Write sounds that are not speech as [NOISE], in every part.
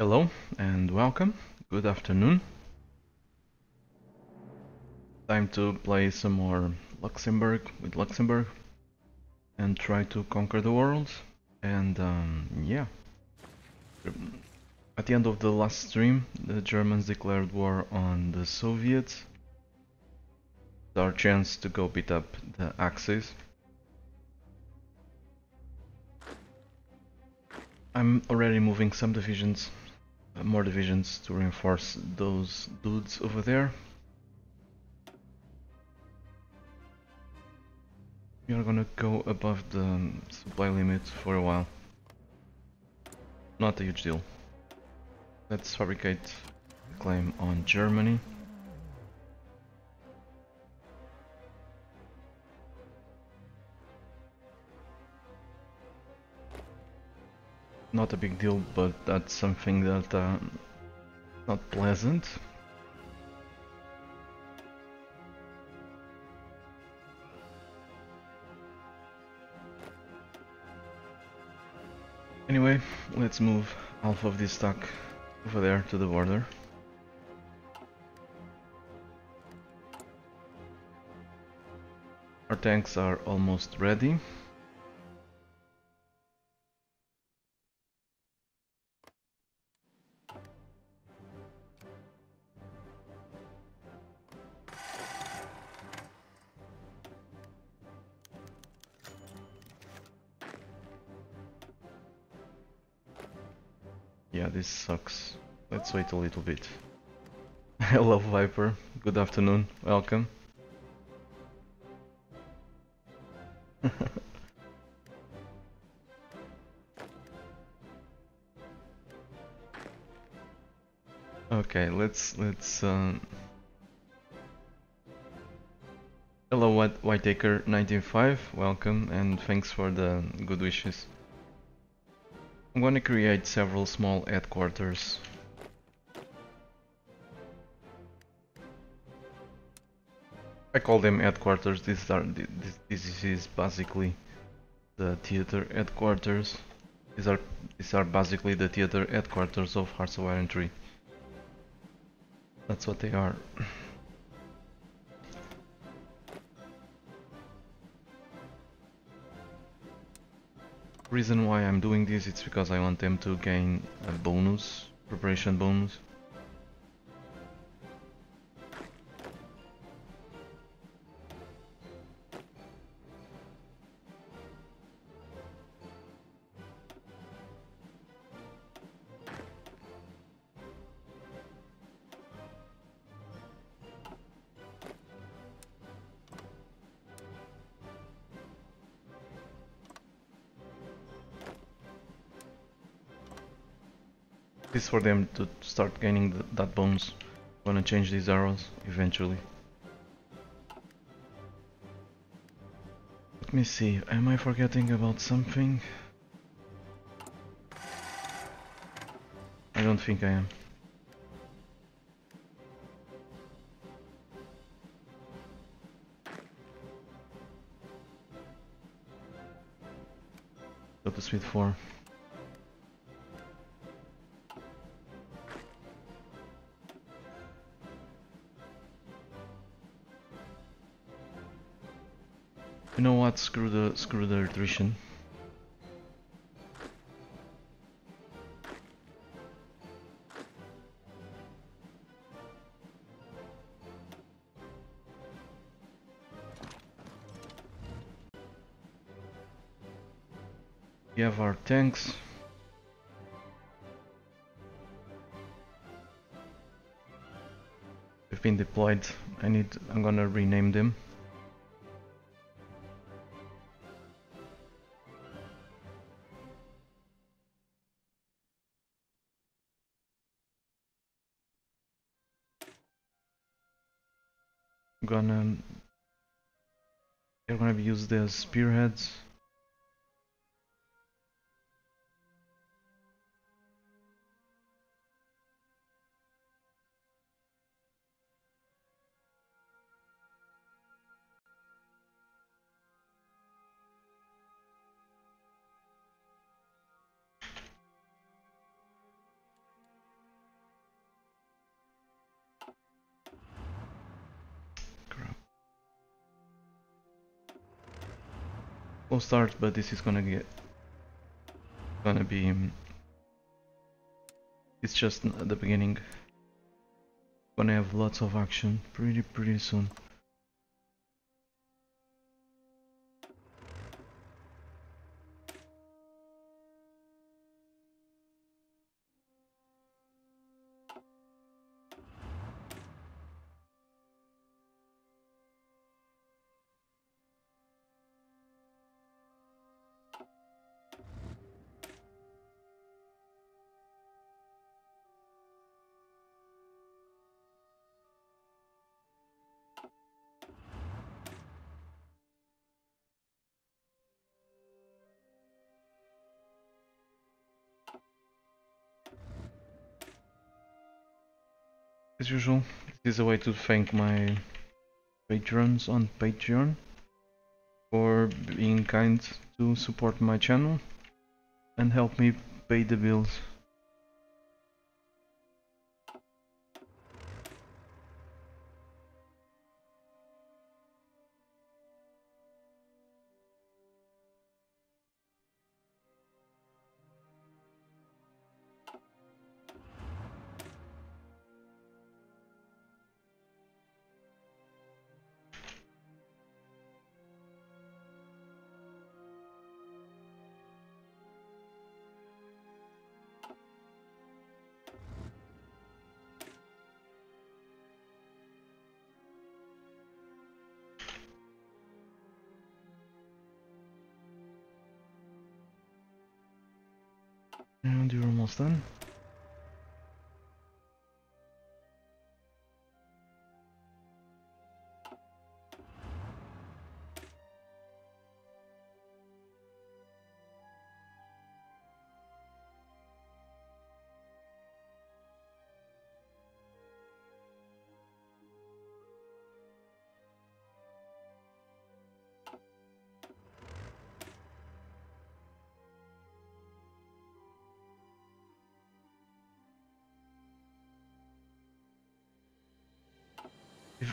Hello and welcome. Good afternoon. Time to play some more Luxembourg with Luxembourg and try to conquer the world. And um, yeah, at the end of the last stream, the Germans declared war on the Soviets. It's our chance to go beat up the Axis. I'm already moving some divisions more divisions to reinforce those dudes over there. We are gonna go above the supply limit for a while. Not a huge deal. Let's fabricate a claim on Germany. Not a big deal, but that's something that uh, not pleasant. Anyway, let's move half of this stock over there to the border. Our tanks are almost ready. Bit. [LAUGHS] Hello Viper, good afternoon, welcome. [LAUGHS] okay, let's let's um Hello White Whitaker 195, welcome and thanks for the good wishes. I'm gonna create several small headquarters. I call them headquarters, these are, this, this is basically the theater headquarters. These are, these are basically the theater headquarters of Hearts of Iron 3. That's what they are. Reason why I'm doing this it's because I want them to gain a bonus, preparation bonus. For them to start gaining th that bonus. Gonna change these arrows eventually. Let me see, am I forgetting about something? I don't think I am. Go to speed 4. What? Screw the screw the attrition. We have our tanks. They've been deployed. I need I'm gonna rename them. Gonna use the spearheads start, but this is gonna get gonna be. Um, it's just the beginning. Gonna have lots of action pretty pretty soon. As usual, this is a way to thank my patrons on Patreon for being kind to support my channel and help me pay the bills.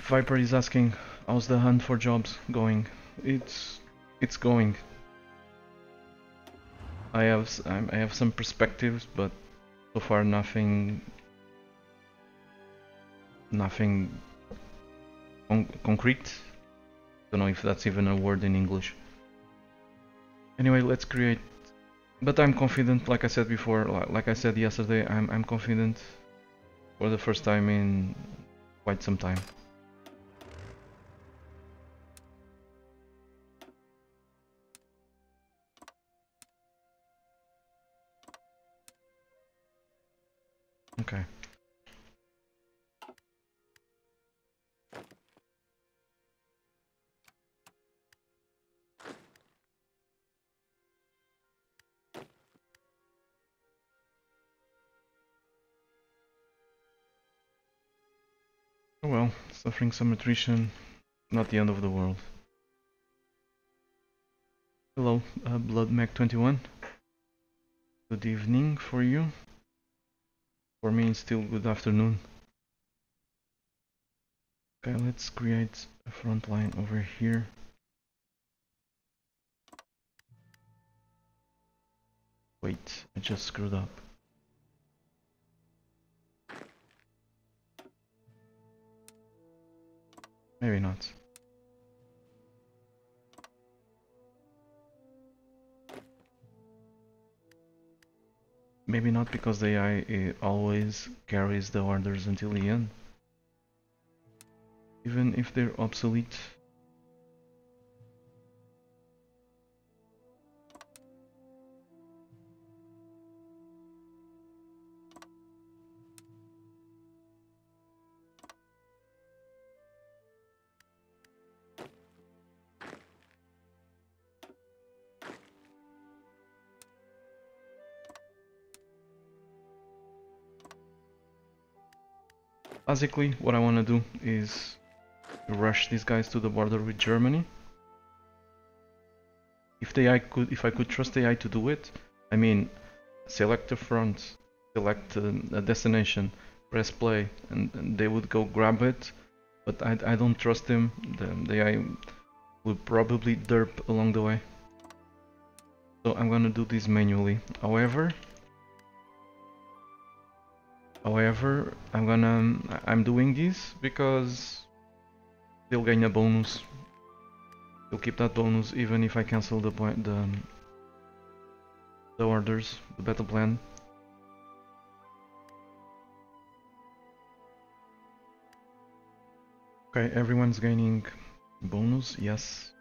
Viper is asking how's the hunt for jobs going, it's it's going. I have I have some perspectives, but so far nothing nothing con concrete. Don't know if that's even a word in English. Anyway, let's create. But I'm confident, like I said before, like I said yesterday, I'm I'm confident for the first time in quite some time. Suffering some attrition, not the end of the world. Hello, uh, BloodMac21. Good evening for you. For me, it's still good afternoon. Okay, let's create a front line over here. Wait, I just screwed up. Maybe not. Maybe not because the AI uh, always carries the orders until the end. Even if they're obsolete. Basically, what I want to do is rush these guys to the border with Germany. If the AI could, if I could trust AI to do it, I mean, select the front, select a, a destination, press play, and, and they would go grab it. But I, I don't trust them. The, the AI will probably derp along the way. So I'm gonna do this manually. However, however, I'm gonna I'm doing this because they'll gain a bonus. They'll keep that bonus even if I cancel the point the the orders, the battle plan. Okay, everyone's gaining bonus, yes.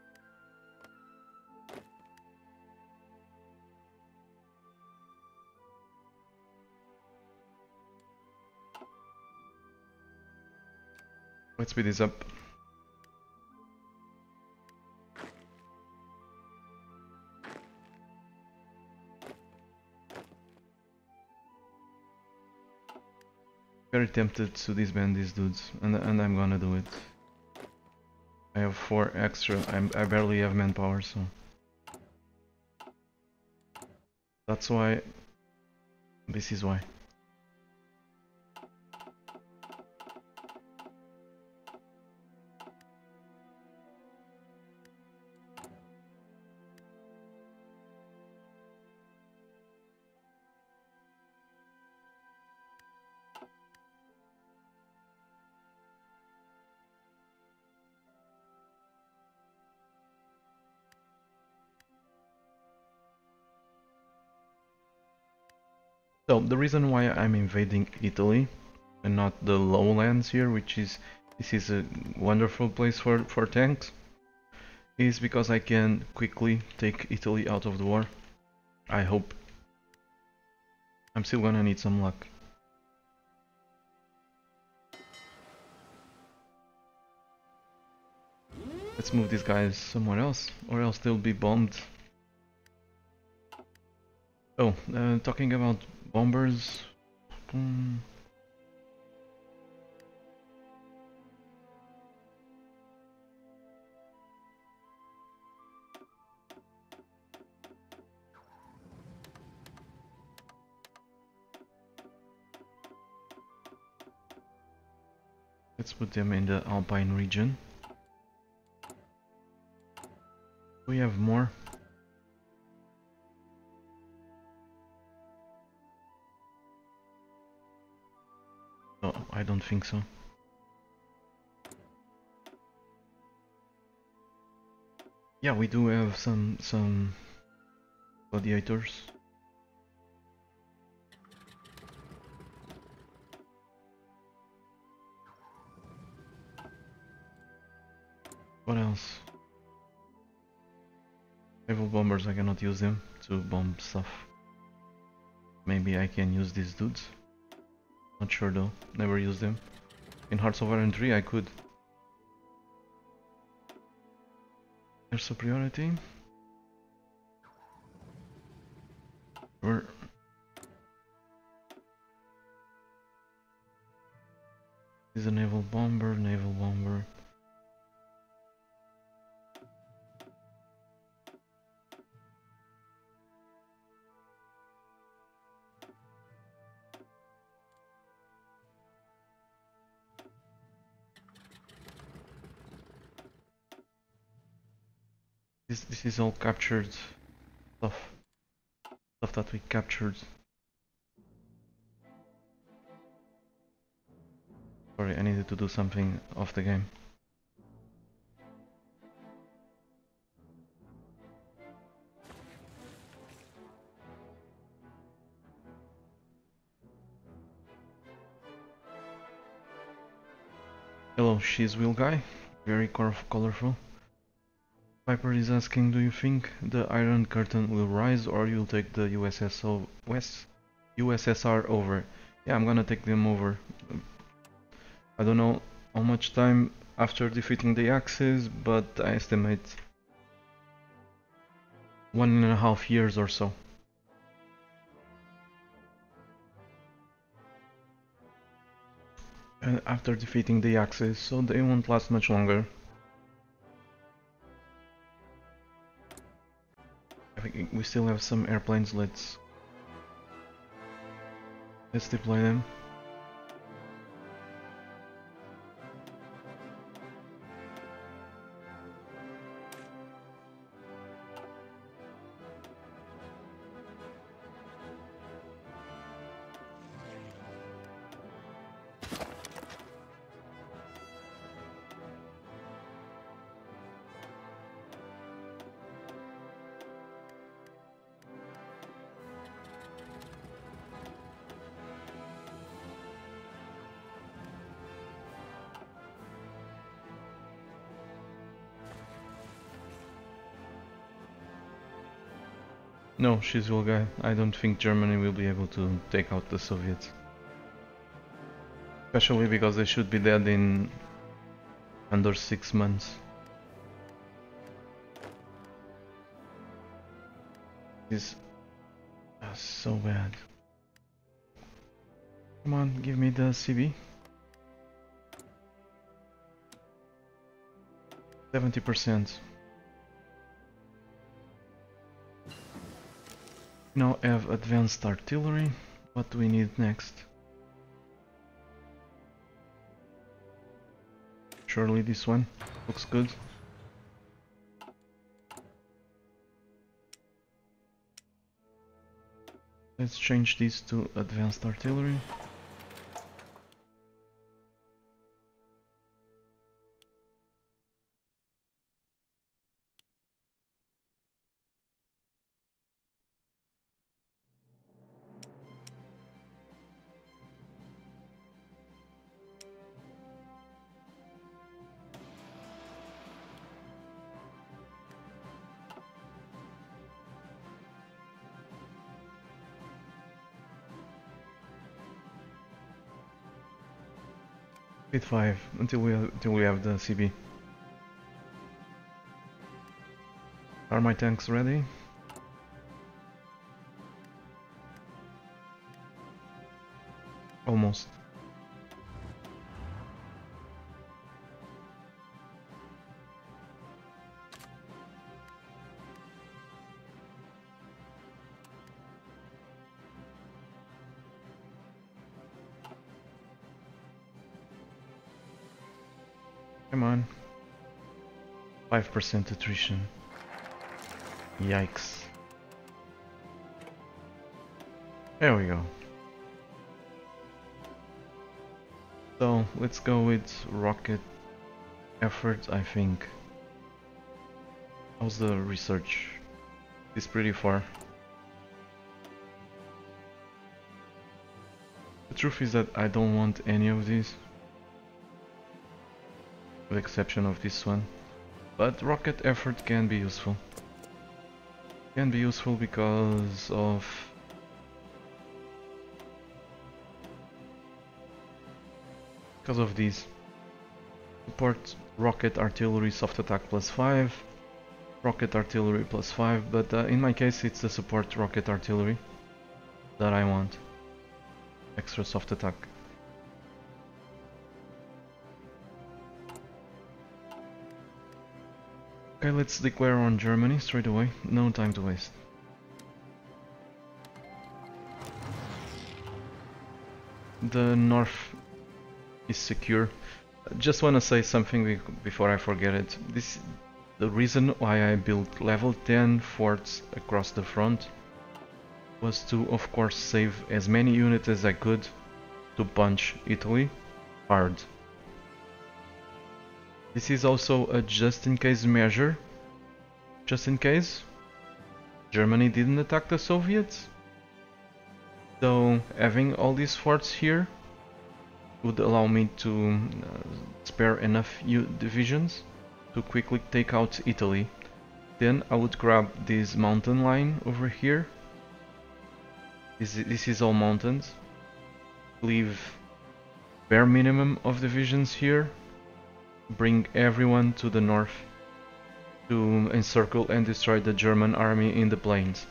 Let's speed this up. Very tempted to disband these dudes, and, and I'm gonna do it. I have 4 extra, I'm, I barely have manpower, so... That's why... This is why. So the reason why I'm invading Italy and not the lowlands here, which is this is a wonderful place for, for tanks, is because I can quickly take Italy out of the war. I hope. I'm still gonna need some luck. Let's move these guys somewhere else, or else they'll be bombed. Oh, uh, talking about bombers. Hmm. Let's put them in the Alpine region. We have more. No, I don't think so. Yeah, we do have some some gladiators. What else? Naval bombers, I cannot use them to bomb stuff. Maybe I can use these dudes. Not sure though, never used them. In Hearts of Iron 3 I could. Air superiority. Sure. Is a naval bomber, naval bomber. This this is all captured stuff. Stuff that we captured. Sorry, I needed to do something off the game. Hello, she's wheel guy. Very colorful. Piper is asking, do you think the Iron Curtain will rise or you'll take the West USSR over? Yeah, I'm gonna take them over. I don't know how much time after defeating the Axis, but I estimate one and a half years or so. And after defeating the Axis, so they won't last much longer. We still have some airplanes, let's... Let's deploy them. No, she's Volga. I don't think Germany will be able to take out the Soviets. Especially because they should be dead in under six months. This is so bad. Come on, give me the CB. 70%. Now have advanced artillery. What do we need next? Surely this one looks good. Let's change this to advanced artillery. Speed 5 until we until we have the CB. Are my tanks ready? Almost. 5% attrition. Yikes. There we go. So let's go with rocket effort, I think. How's the research? It's pretty far. The truth is that I don't want any of these. With exception of this one. But rocket effort can be useful. Can be useful because of because of these. Support rocket artillery soft attack plus 5, rocket artillery plus 5, but uh, in my case it's the support rocket artillery that I want. Extra soft attack. Okay, let's declare on Germany straight away. No time to waste. The north is secure. Just want to say something before I forget it. This the reason why I built level 10 forts across the front was to of course save as many units as I could to punch Italy hard. This is also a just in case measure. Just in case Germany didn't attack the Soviets. So having all these forts here would allow me to uh, spare enough divisions to quickly take out Italy. Then I would grab this mountain line over here. This, this is all mountains. Leave bare minimum of divisions here. Bring everyone to the north to encircle and destroy the German army in the plains.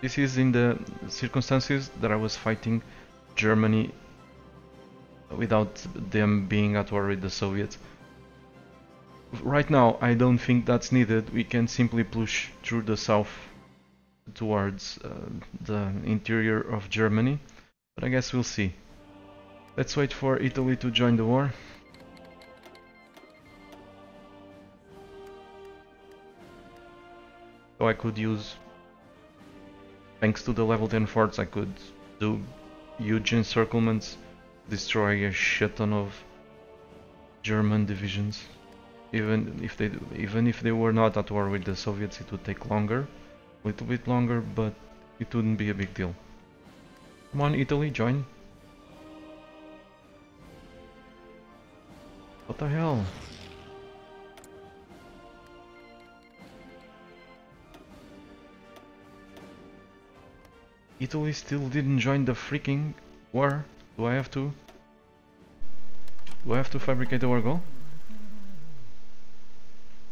This is in the circumstances that I was fighting Germany without them being at war with the Soviets. Right now, I don't think that's needed. We can simply push through the south towards uh, the interior of Germany, but I guess we'll see. Let's wait for Italy to join the war. So I could use, thanks to the level 10 forts, I could do huge encirclements, destroy a shit ton of German divisions. Even if they even if they were not at war with the Soviets, it would take longer, a little bit longer, but it wouldn't be a big deal. Come on, Italy, join. What the hell? Italy still didn't join the freaking war. Do I have to? Do I have to fabricate a war goal?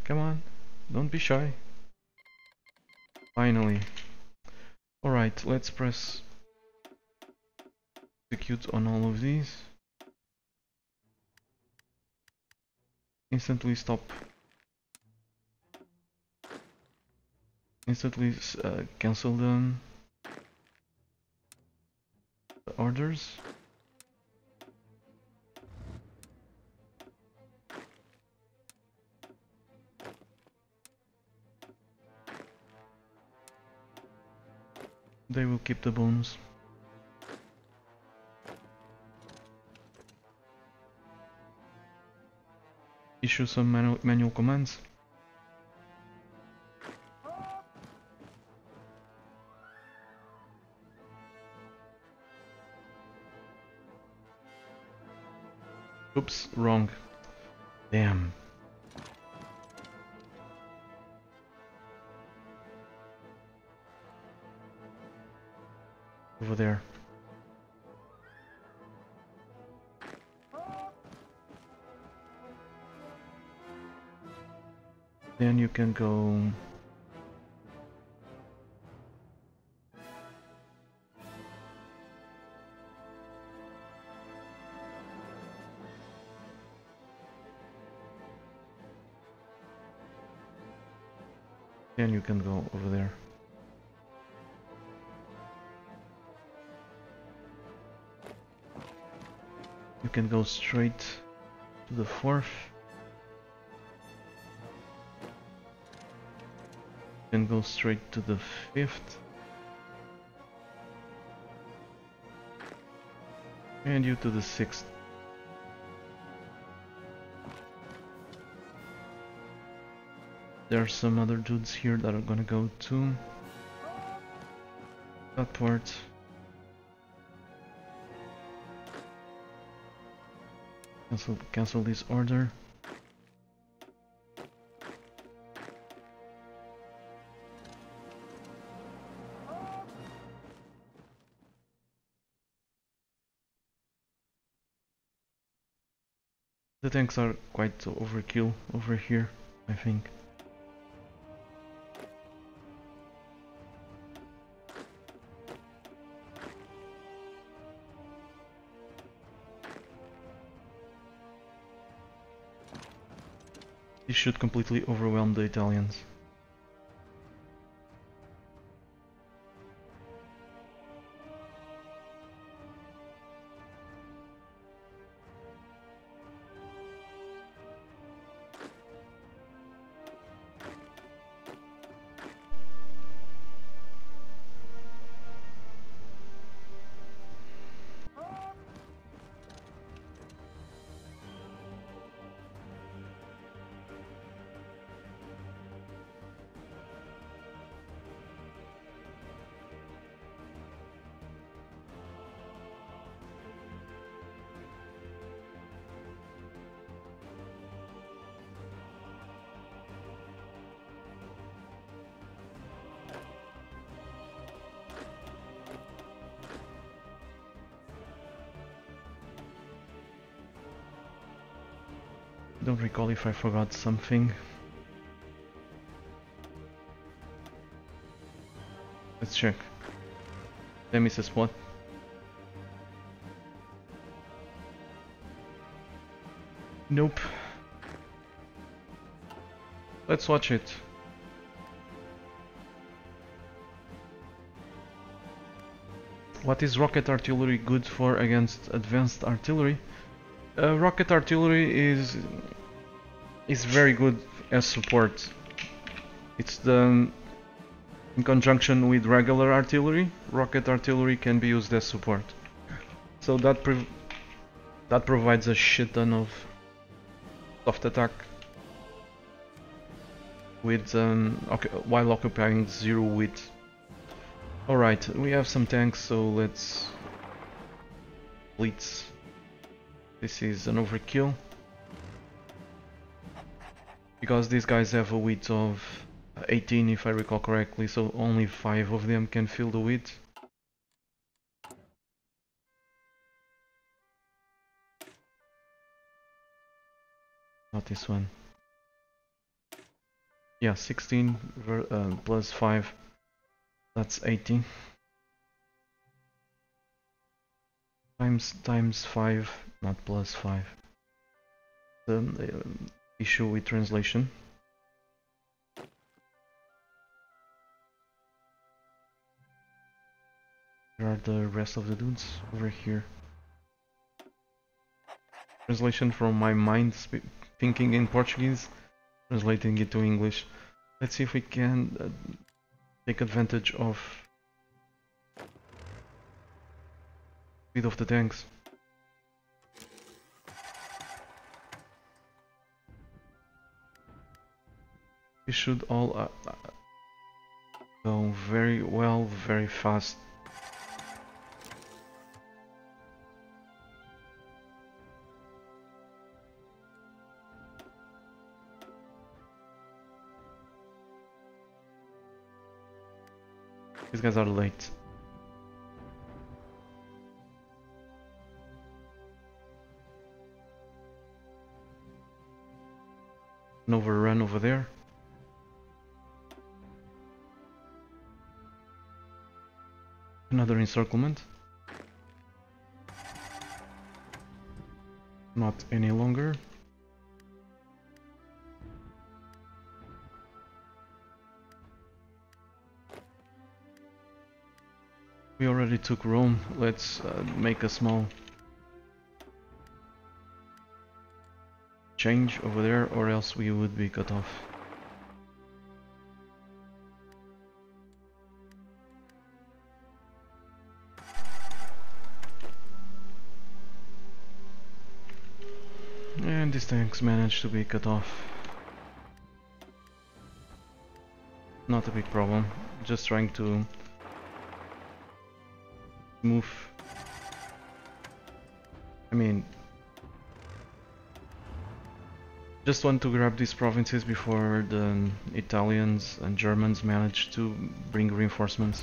Come on, don't be shy. Finally. Alright, let's press execute on all of these. Instantly stop. Instantly uh, cancel them orders. They will keep the bones. Issue some manu manual commands. Oops, wrong. Damn. Over there. Then you can go can go over there. You can go straight to the fourth. You can go straight to the fifth. And you to the sixth. There are some other dudes here that are gonna go to that part. Cancel, cancel this order. The tanks are quite overkill over here, I think. This should completely overwhelm the Italians. If I forgot something. Let's check. Let me see spot. Nope. Let's watch it. What is rocket artillery good for against advanced artillery? Uh, rocket artillery is is very good as support. It's the in conjunction with regular artillery, rocket artillery can be used as support. So that that provides a shit ton of soft attack with um, okay, while occupying zero width. Alright, we have some tanks, so let's blitz. This is an overkill because these guys have a width of 18 if I recall correctly, so only 5 of them can fill the width. Not this one. Yeah, 16 uh, plus 5, that's 18. Times, times 5, not plus 5. Um, issue with translation. Where are the rest of the dudes? Over here. Translation from my mind thinking in Portuguese, translating it to English. Let's see if we can uh, take advantage of speed of the tanks. We should all uh go very well, very fast. These guys are late. An overrun over there. Another encirclement. Not any longer. We already took Rome, let's uh, make a small change over there or else we would be cut off. Tanks managed to be cut off. Not a big problem, just trying to move. I mean, just want to grab these provinces before the Italians and Germans manage to bring reinforcements.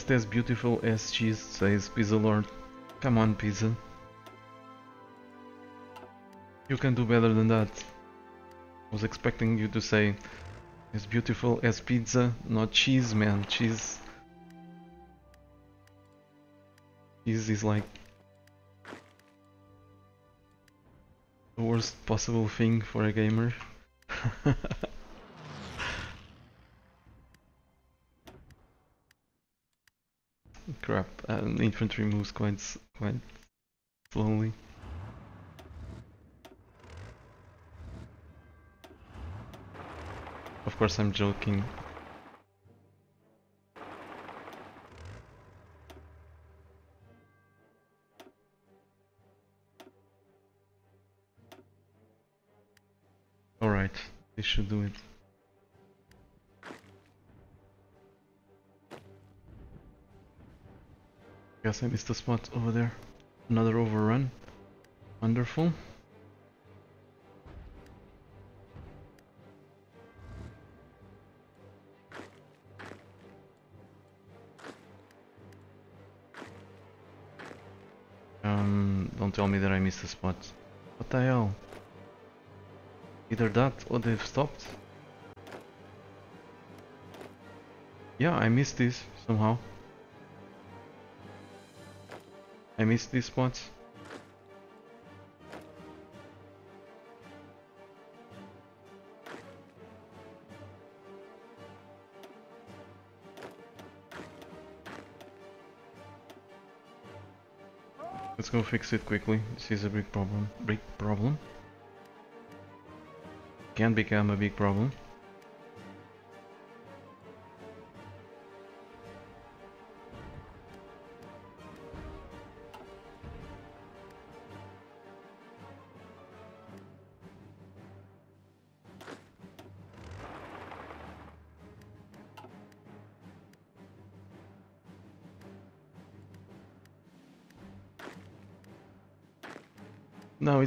Just as beautiful as cheese, says Pizza Lord. Come on, Pizza. You can do better than that. I was expecting you to say as beautiful as pizza, not cheese, man. Cheese. Cheese is like the worst possible thing for a gamer. [LAUGHS] Crap, and infantry moves quite quite slowly. Of course I'm joking. Alright, this should do it. Guess I missed a spot over there. Another overrun. Wonderful. Um, don't tell me that I missed a spot. What the hell? Either that or they've stopped. Yeah, I missed this somehow. I missed these spots. Let's go fix it quickly. This is a big problem. Big problem. Can become a big problem.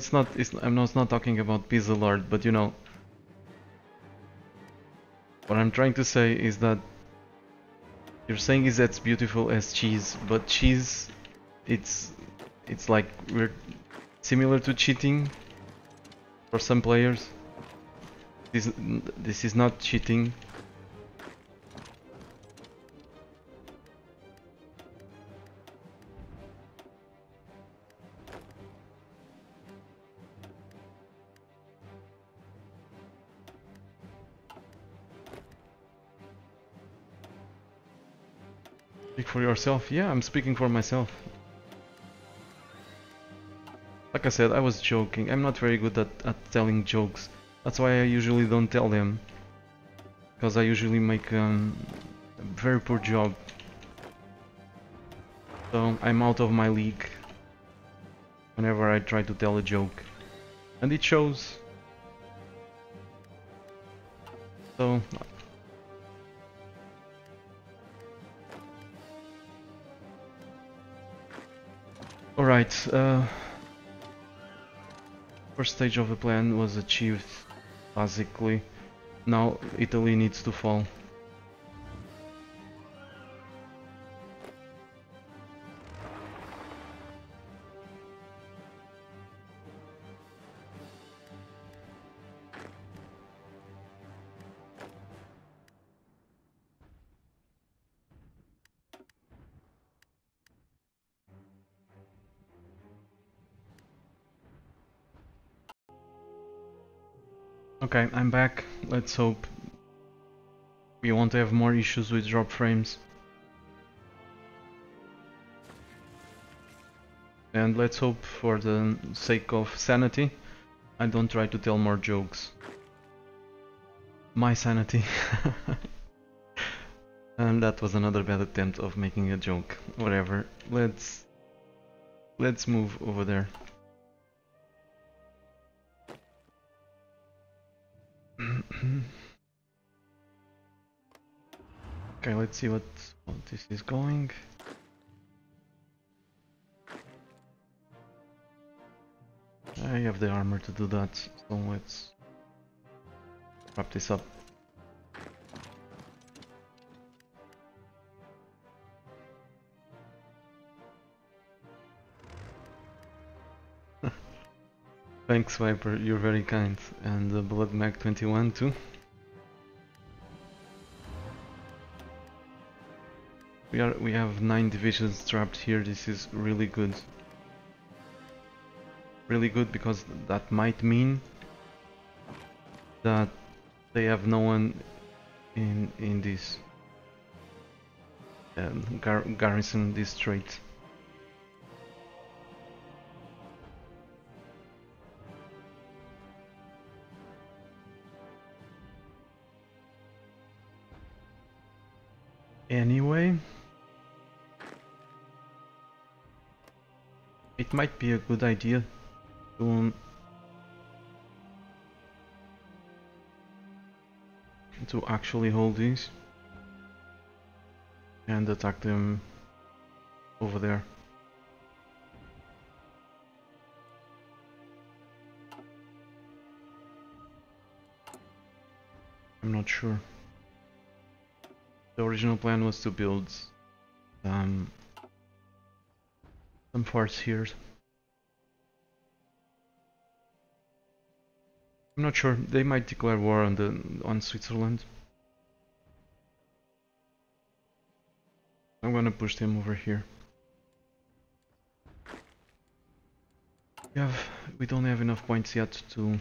It's not. It's, I'm not, not talking about Pizza Lord, but you know, what I'm trying to say is that you're saying is that's beautiful as cheese, but cheese, it's it's like we're similar to cheating for some players. This this is not cheating. Speak for yourself? Yeah, I'm speaking for myself. Like I said, I was joking. I'm not very good at, at telling jokes. That's why I usually don't tell them. Because I usually make um, a very poor job. So I'm out of my league whenever I try to tell a joke. And it shows. So Alright, uh, first stage of the plan was achieved, basically. Now Italy needs to fall. Okay, I'm back. Let's hope we won't have more issues with drop frames. And let's hope for the sake of sanity, I don't try to tell more jokes. My sanity. [LAUGHS] and that was another bad attempt of making a joke. Whatever. Let's let's move over there. Okay, let's see what, what this is going. I have the armor to do that, so let's wrap this up. [LAUGHS] Thanks Viper, you're very kind. And uh, Blood Mag 21 too. We are we have nine divisions trapped here, this is really good. Really good because that might mean that they have no one in in this um, gar garrison this strait. Anyway, it might be a good idea to to actually hold these and attack them over there. I'm not sure. The original plan was to build um, some forts here. I'm not sure. They might declare war on the on Switzerland. I'm gonna push them over here. We have we don't have enough points yet to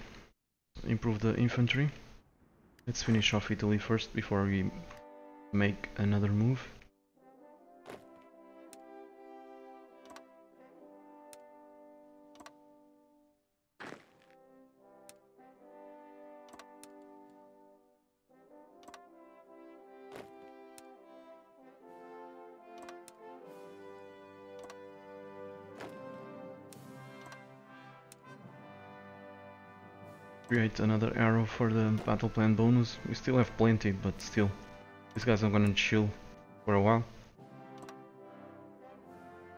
improve the infantry. Let's finish off Italy first before we make another move. Create another arrow for the battle plan bonus. We still have plenty, but still. These guys are gonna chill for a while.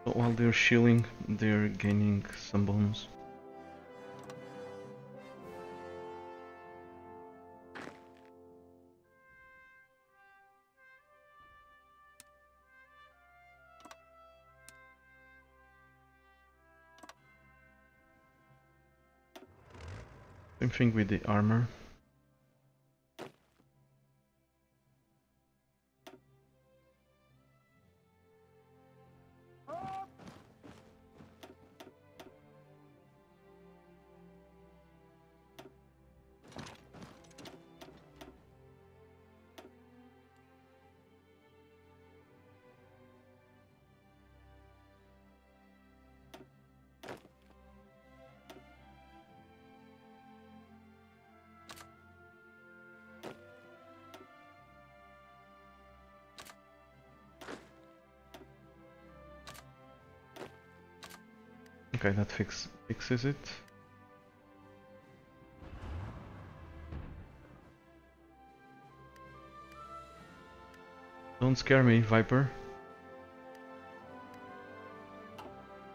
So while they're chilling, they're gaining some bonus. Same thing with the armor. Fixes it. Don't scare me, Viper.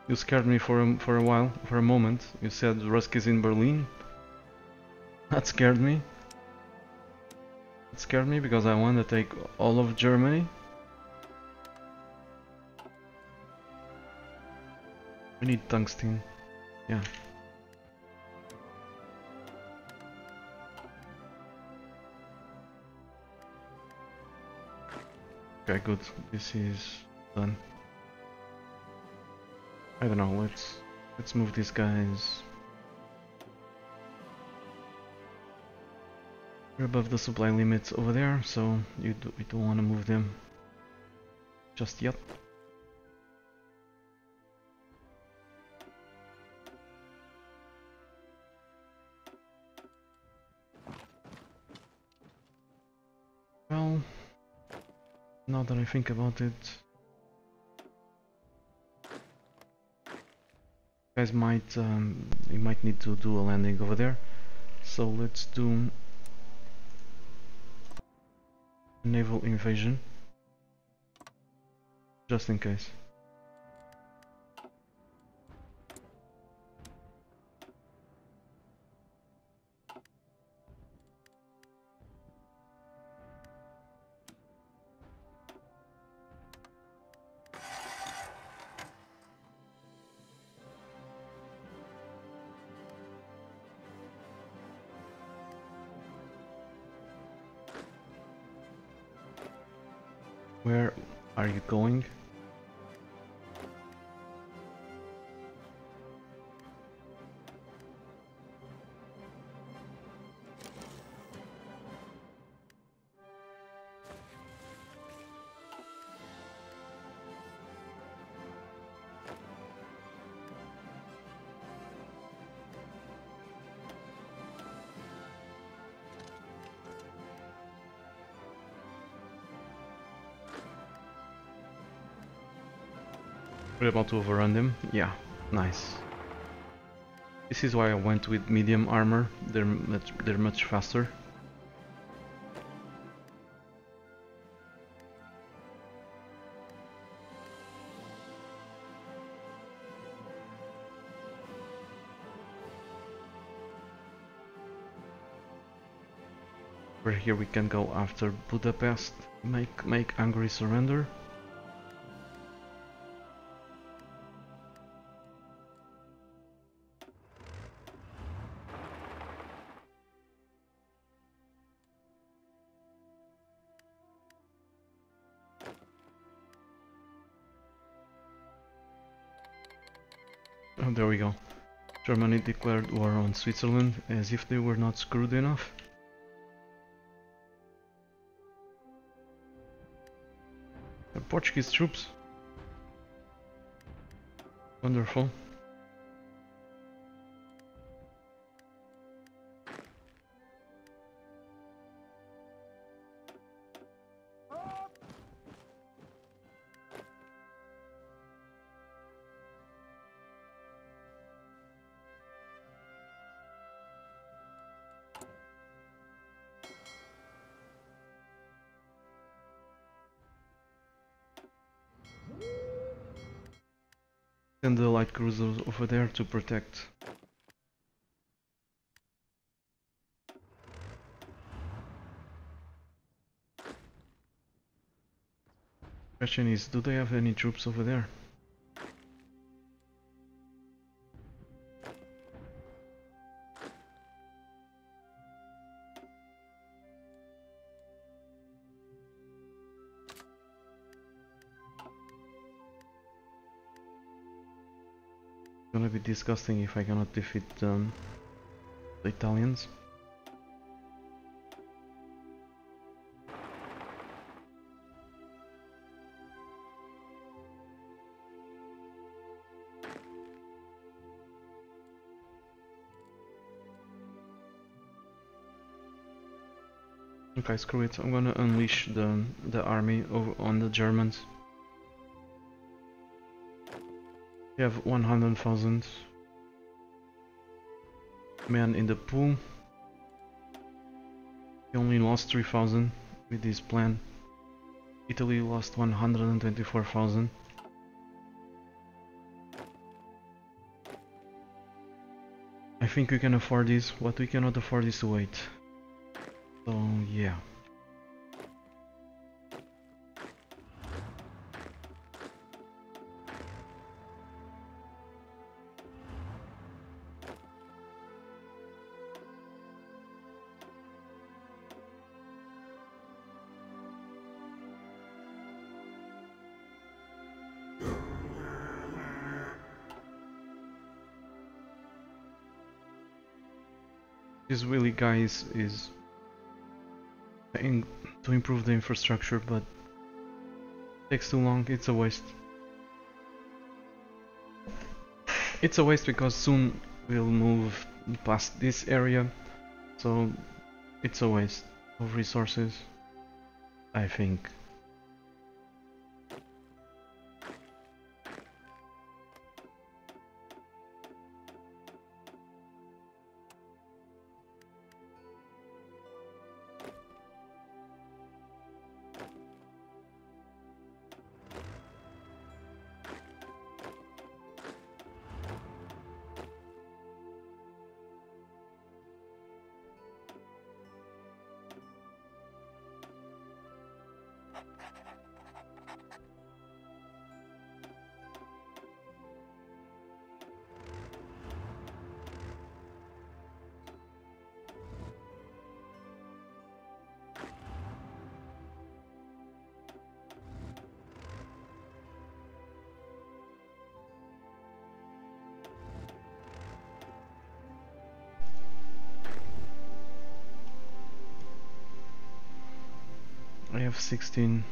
You scared me for a, for a while, for a moment. You said Rusk is in Berlin. That scared me. It scared me because I want to take all of Germany. We need tungsten. Yeah. Okay, good. This is done. I don't know. Let's let's move these guys. We're above the supply limits over there, so you do, we don't want to move them just yet. That I think about it, guys might um, you might need to do a landing over there. So let's do naval invasion, just in case. We're about to overrun them. Yeah, nice. This is why I went with medium armor. They're much they're much faster. Over here we can go after Budapest. Make make Hungary surrender. Declared war on Switzerland as if they were not screwed enough. The Portuguese troops. Wonderful. Light cruisers over there to protect. Question is, do they have any troops over there? Gonna be disgusting if I cannot defeat um, the Italians. Okay, screw it. I'm gonna unleash the the army over on the Germans. We have 100,000 men in the pool. We only lost 3,000 with this plan. Italy lost 124,000. I think we can afford this. What we cannot afford is to wait. So yeah. This really guys is trying to improve the infrastructure but takes too long, it's a waste. It's a waste because soon we'll move past this area so it's a waste of resources I think. Have 16.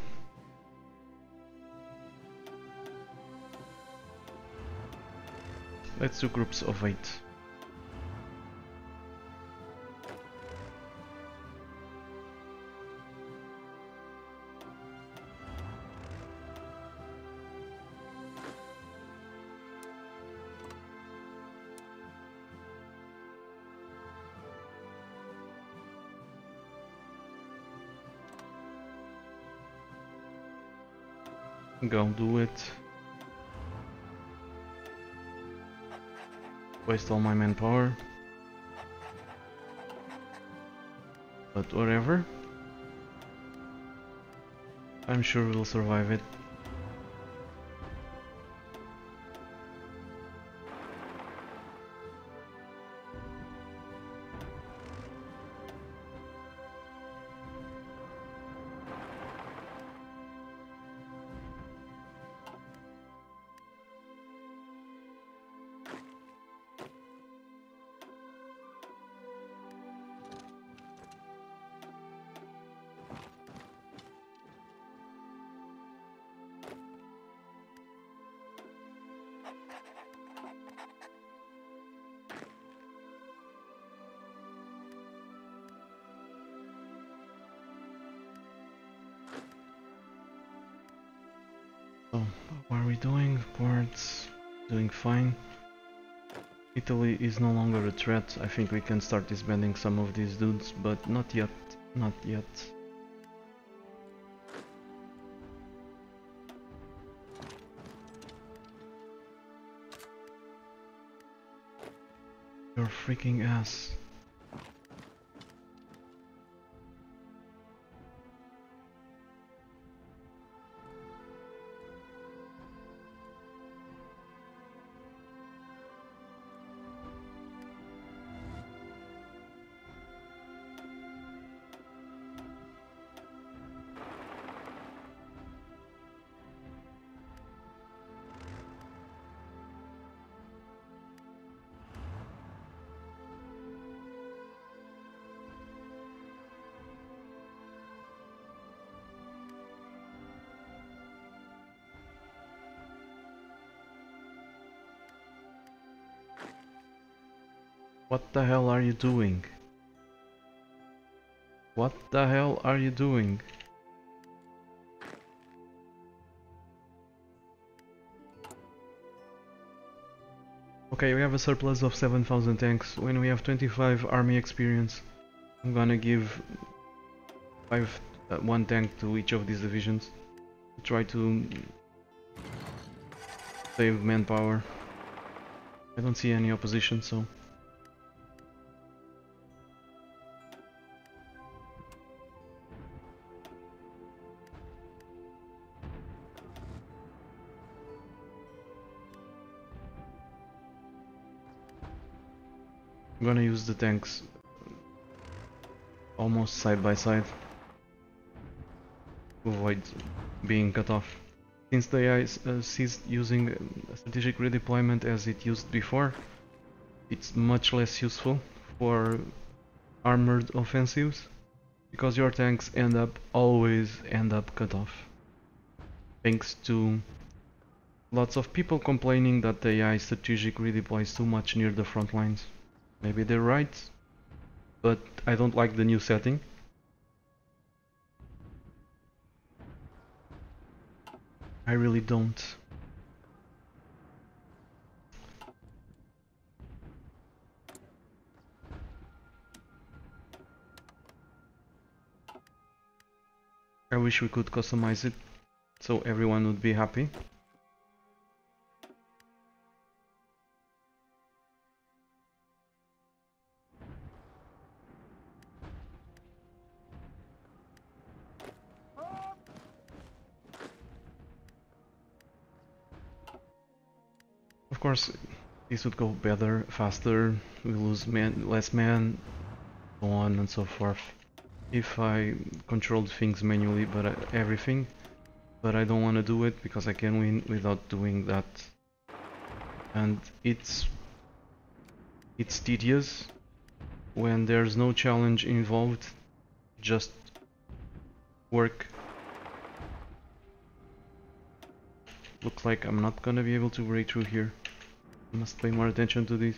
Let's do groups of 8. Go do it. Waste all my manpower. But whatever. I'm sure we'll survive it. What are we doing? Ports doing fine. Italy is no longer a threat. I think we can start disbanding some of these dudes, but not yet. Not yet. Your freaking ass. You doing? What the hell are you doing? Okay, we have a surplus of 7000 tanks. When we have 25 army experience, I'm gonna give five, uh, one tank to each of these divisions. Try to save manpower. I don't see any opposition, so... Gonna use the tanks almost side by side to avoid being cut off. Since the AI uh, ceased using strategic redeployment as it used before, it's much less useful for armored offensives because your tanks end up always end up cut off. Thanks to lots of people complaining that the AI strategic redeploys too much near the front lines. Maybe they're right, but I don't like the new setting. I really don't. I wish we could customize it so everyone would be happy. Of course, this would go better, faster, we lose man, less man, so on and so forth. If I controlled things manually, but uh, everything, but I don't want to do it because I can win without doing that. And it's it's tedious when there's no challenge involved, just work Looks like I'm not gonna be able to break through here. Must pay more attention to this.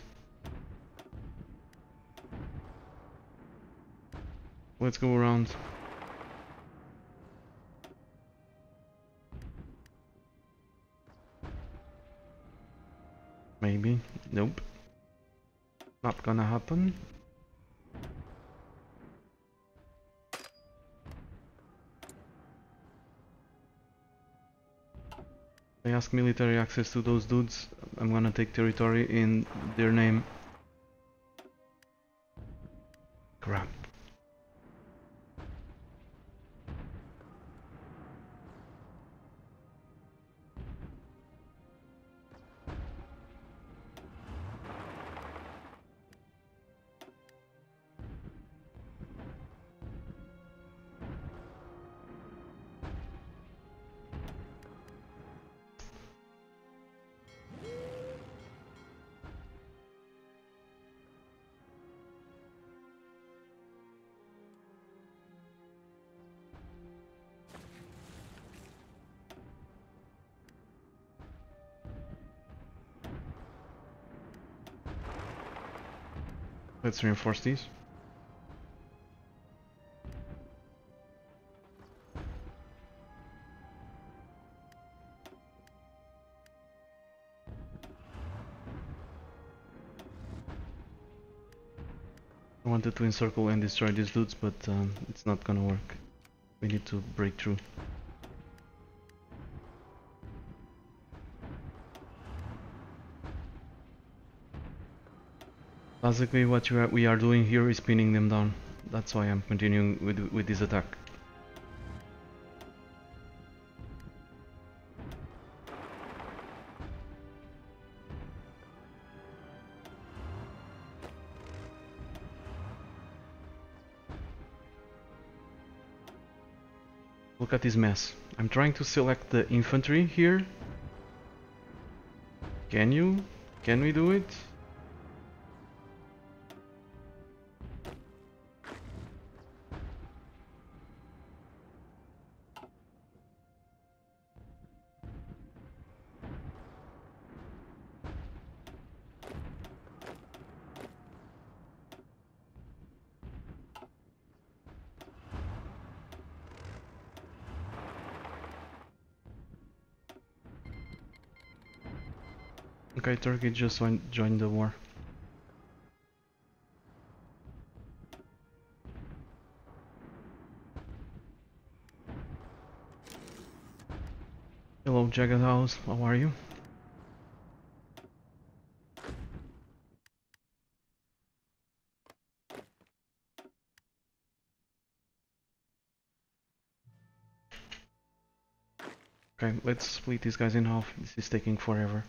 Let's go around. Maybe. Nope. Not gonna happen. I ask military access to those dudes, I'm gonna take territory in their name. Crap. Let's reinforce these. I wanted to encircle and destroy these dudes, but um, it's not gonna work. We need to break through. Basically what are, we are doing here is pinning them down. That's why I'm continuing with, with this attack. Look at this mess. I'm trying to select the infantry here. Can you? Can we do it? Okay, Turkey just joined, the war. Hello, Jagged House, how are you? Okay, let's split these guys in half. This is taking forever.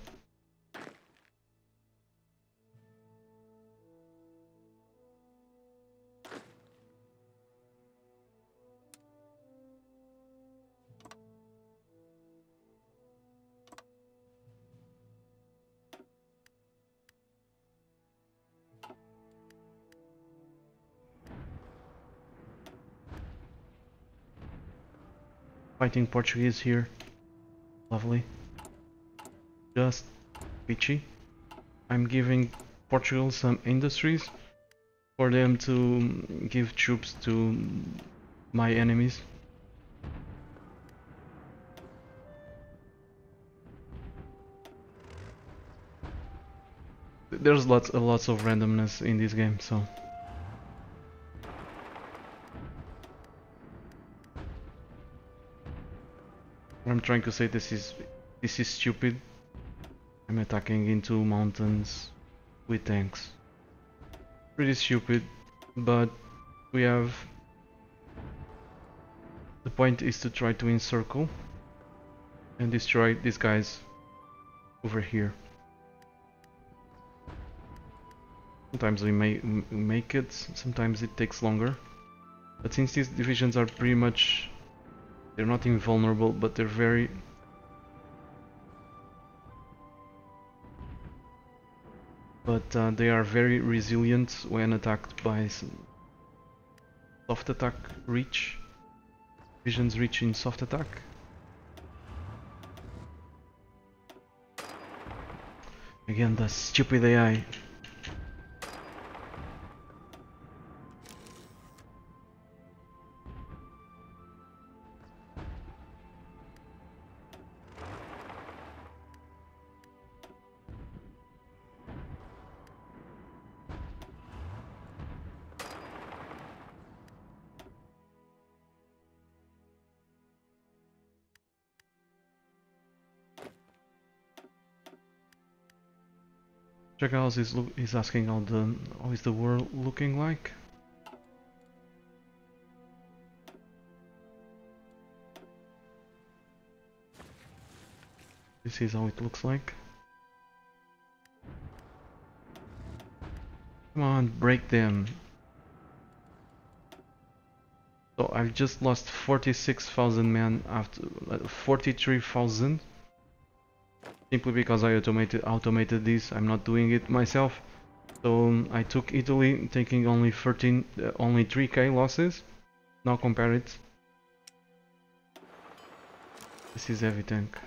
Fighting Portuguese here. Lovely. Just peachy. I'm giving Portugal some industries for them to give troops to my enemies. There's lots, lots of randomness in this game, so. Trying to say this is this is stupid. I'm attacking into mountains with tanks. Pretty stupid, but we have the point is to try to encircle and destroy these guys over here. Sometimes we may make it, sometimes it takes longer. But since these divisions are pretty much they're not invulnerable, but they're very... But uh, they are very resilient when attacked by soft attack reach. Visions reach in soft attack. Again, the stupid AI Jackals is is asking how the how is the world looking like. This is how it looks like. Come on, break them. So I've just lost 46,000 men after uh, 43,000 simply because I automated automated this. I'm not doing it myself. So um, I took Italy, taking only 13, uh, only 3k losses. Now compare it. This is heavy tank.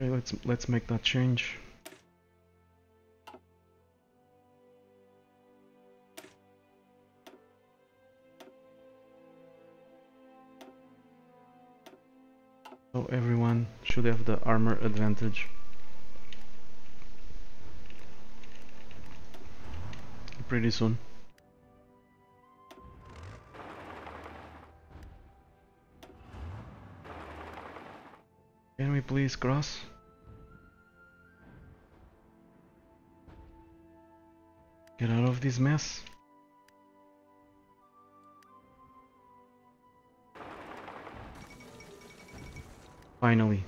Okay, let's let's make that change. So everyone should have the armor advantage. Pretty soon. Can we please cross? Get out of this mess. Finally.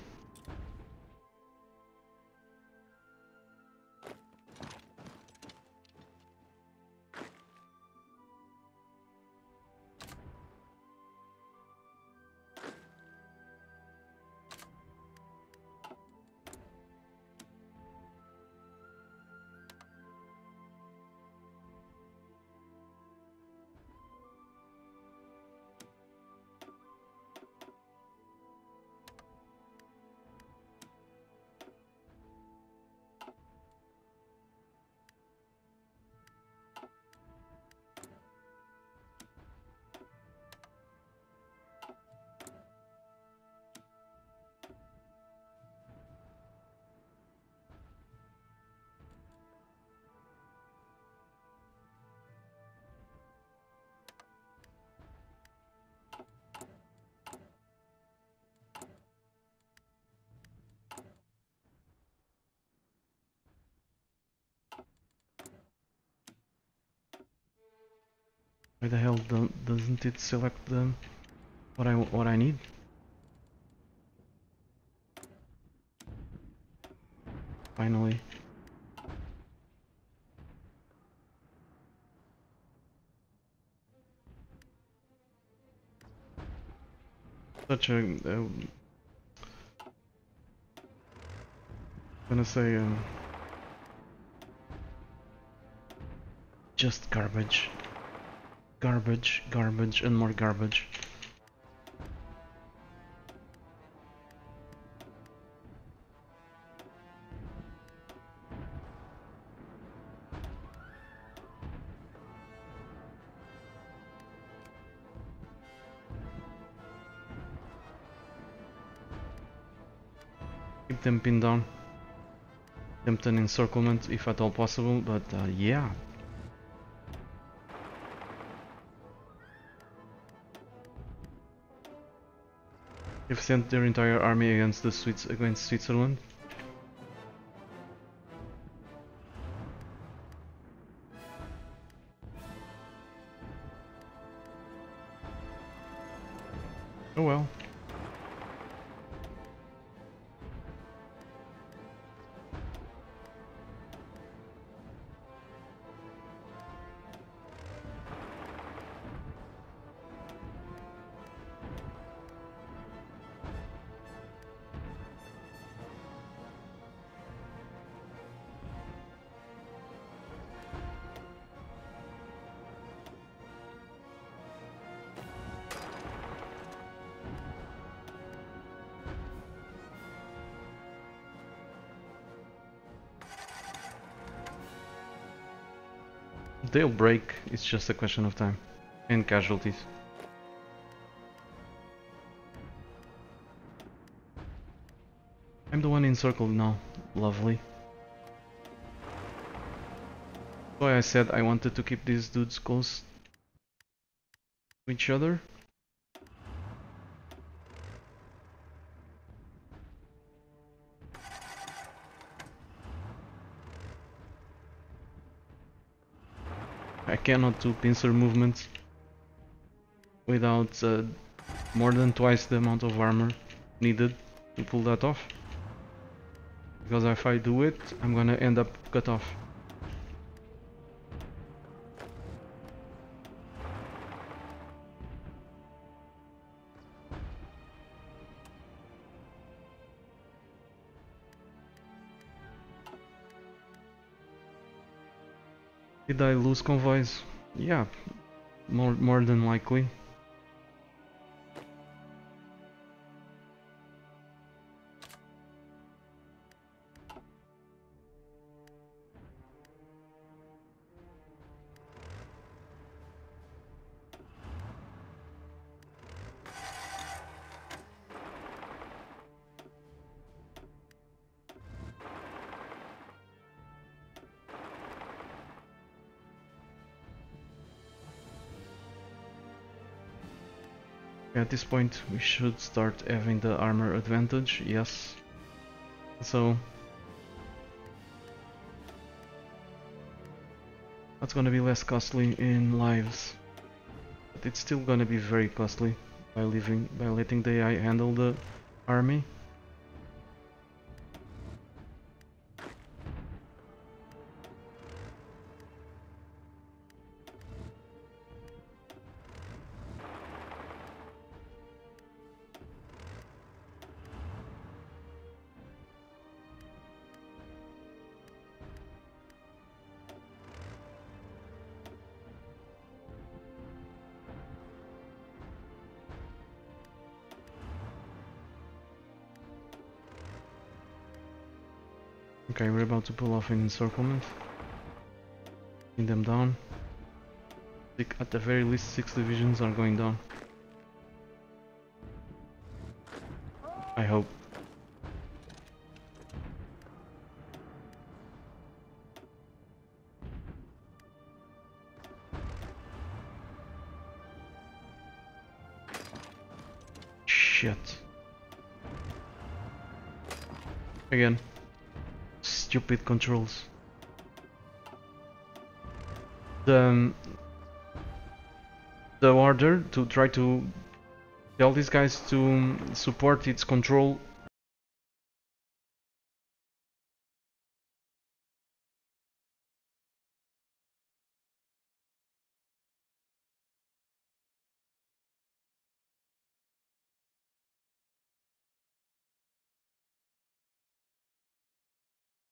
Why the hell do doesn't it select the what I what I need? Finally. Such a uh, gonna say um, just garbage. Garbage, garbage, and more garbage. Keep them pinned down. Attempt an encirclement if at all possible, but uh, yeah, They've sent their entire army against the Swiss against Switzerland. They'll break, it's just a question of time. And casualties. I'm the one encircled now. Lovely. Why I said I wanted to keep these dudes close to each other. Cannot do pincer movements without uh, more than twice the amount of armor needed to pull that off. Because if I do it, I'm gonna end up cut off. I lose convoys? Yeah, more more than likely. At this point we should start having the armor advantage, yes. So... That's gonna be less costly in lives. But it's still gonna be very costly by leaving by letting the AI handle the army. To pull off an encirclement. Pin them down. At the very least, six divisions are going down. Stupid controls. The um, the order to try to tell these guys to um, support its control